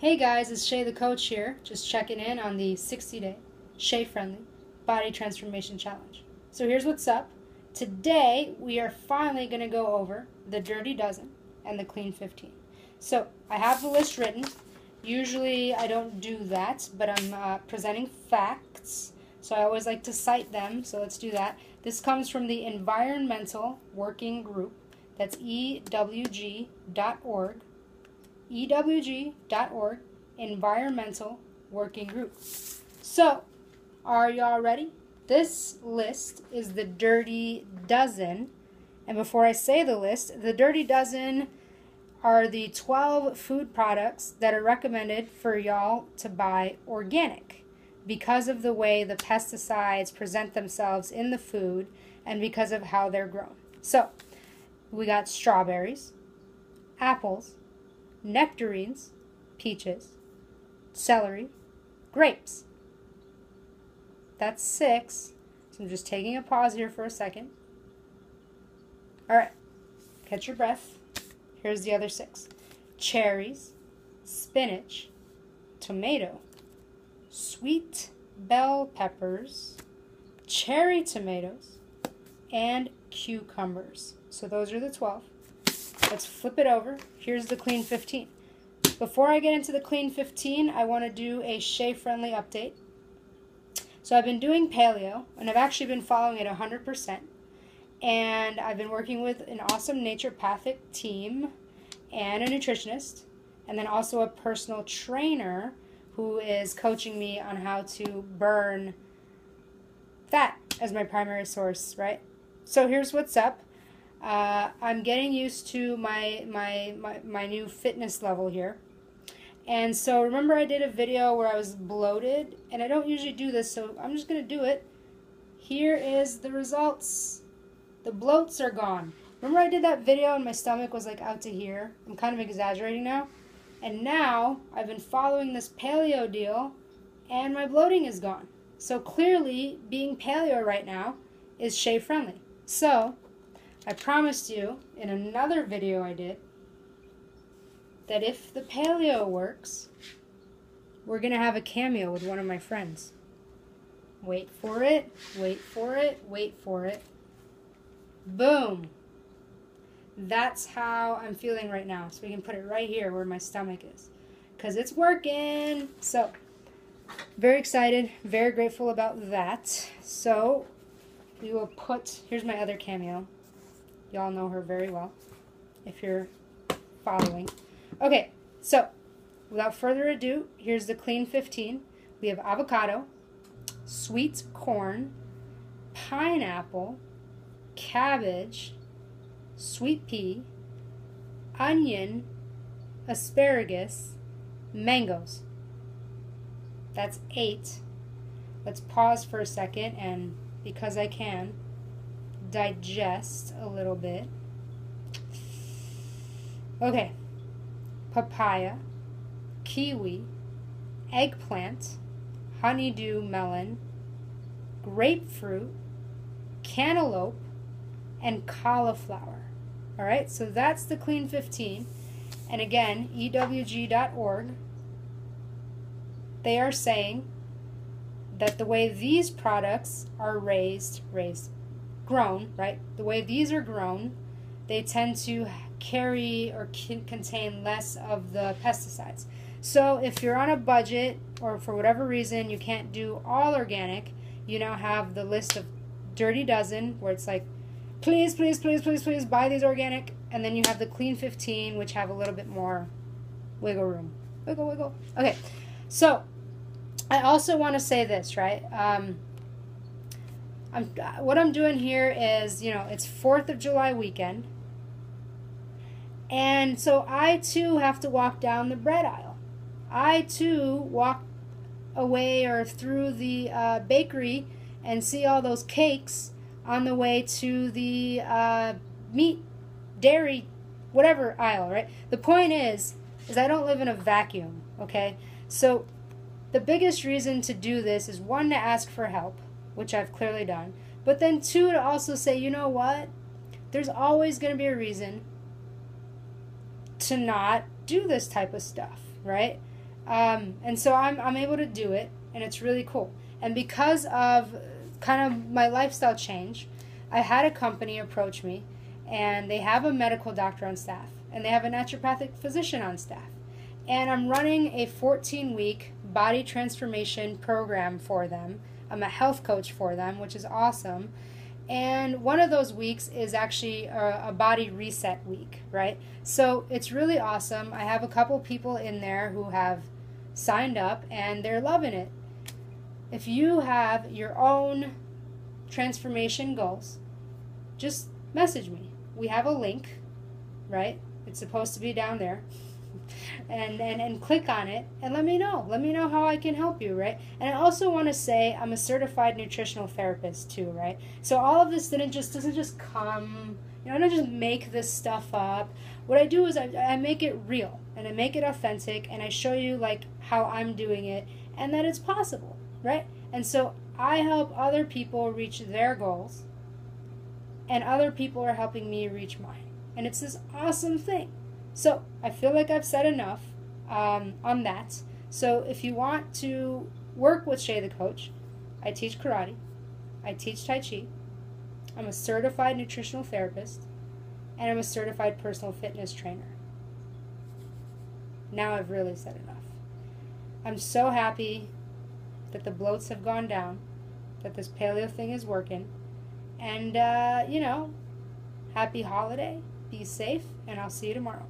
Hey guys, it's Shay the coach here, just checking in on the 60 day Shay friendly body transformation challenge. So here's what's up. Today we are finally going to go over the dirty dozen and the clean 15. So I have the list written. Usually I don't do that, but I'm uh, presenting facts. So I always like to cite them. So let's do that. This comes from the Environmental Working Group. That's ewg.org ewg.org Environmental Working Group. So, are y'all ready? This list is the Dirty Dozen. And before I say the list, the Dirty Dozen are the 12 food products that are recommended for y'all to buy organic because of the way the pesticides present themselves in the food and because of how they're grown. So, we got strawberries, apples, nectarines, peaches, celery, grapes. That's six. So I'm just taking a pause here for a second. All right, catch your breath. Here's the other six cherries, spinach, tomato, sweet bell peppers, cherry tomatoes, and cucumbers. So those are the 12. Let's flip it over. Here's the clean 15. Before I get into the clean 15, I want to do a Shay friendly update. So I've been doing paleo, and I've actually been following it 100%. And I've been working with an awesome naturopathic team and a nutritionist, and then also a personal trainer who is coaching me on how to burn fat as my primary source, right? So here's what's up. Uh, I'm getting used to my, my, my, my new fitness level here. And so remember I did a video where I was bloated, and I don't usually do this, so I'm just to do it. Here is the results. The bloats are gone. Remember I did that video and my stomach was like out to here? I'm kind of exaggerating now. And now I've been following this paleo deal and my bloating is gone. So clearly being paleo right now is Shay friendly. So I promised you in another video I did that if the paleo works, we're going to have a cameo with one of my friends. Wait for it, wait for it, wait for it. Boom. That's how I'm feeling right now. So we can put it right here where my stomach is. Because it's working. So, very excited, very grateful about that. So, we will put, here's my other cameo. Y'all know her very well if you're following. Okay, so without further ado, here's the clean 15. We have avocado, sweet corn, pineapple, cabbage, sweet pea, onion, asparagus, mangoes. That's eight. Let's pause for a second and because I can, digest a little bit. Okay, papaya, kiwi, eggplant, honeydew melon, grapefruit, cantaloupe, and cauliflower. All right, so that's the Clean 15. And again, EWG.org, they are saying that the way these products are raised, raised, grown, right? The way these are grown, they tend to carry or contain less of the pesticides. So if you're on a budget or for whatever reason you can't do all organic, you now have the list of Dirty Dozen where it's like, please, please, please, please, please buy these organic. And then you have the Clean 15, which have a little bit more wiggle room. Wiggle, wiggle. Okay, so I also want to say this, right? Um, I'm, what I'm doing here is, you know, it's 4th of July weekend. And so I too have to walk down the bread aisle. I too walk away or through the uh, bakery and see all those cakes on the way to the uh, meat, dairy, whatever aisle, right? The point is, is I don't live in a vacuum, okay? So the biggest reason to do this is one, to ask for help which I've clearly done. But then two, to also say, you know what? There's always going to be a reason to not do this type of stuff, right? Um, and so I'm, I'm able to do it, and it's really cool. And because of kind of my lifestyle change, I had a company approach me, and they have a medical doctor on staff, and they have a naturopathic physician on staff. And I'm running a 14 week body transformation program for them. I'm a health coach for them, which is awesome. And one of those weeks is actually a, a, body reset week, right? So it's really awesome. I have a couple people in there who have signed up and they're loving it. If you have your own transformation goals, just message me. We have a link, right? It's supposed to be down there and, and, and click on it and let me know. Let me know how I can help you, right? And I also want to say I'm a certified nutritional therapist too, right? So all of this didn't just doesn't just come, you know, I don't just make this stuff up. What I do is I, I make it real and I make it authentic and I show you like how I'm doing it and that it's possible, right? And so I help other people reach their goals and other people are helping me reach mine. And it's this awesome thing. So I feel like I've said enough um, on that. So if you want to work with Shay the coach, I teach karate, I teach Tai Chi, I'm a certified nutritional therapist, and I'm a certified personal fitness trainer. Now I've really said enough. I'm so happy that the bloats have gone down, that this paleo thing is working, and, uh, you know, happy holiday, be safe, and I'll see you tomorrow.